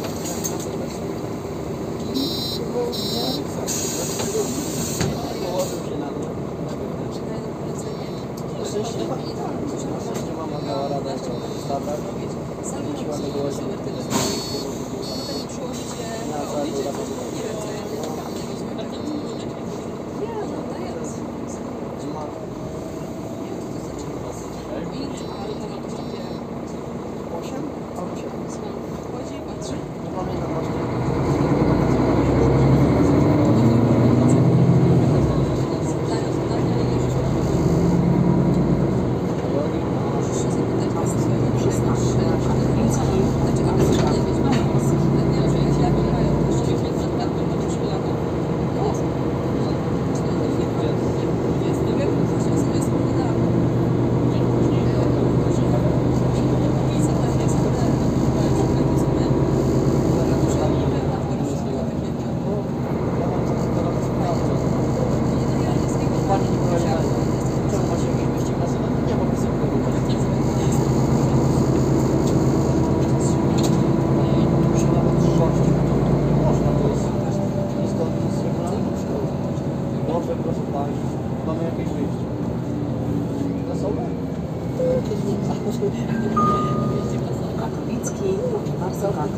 Thank you. coming across Katowicki, Warszawak,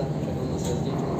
Co siedzę, czekam na swoje zdjęcie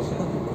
cosa.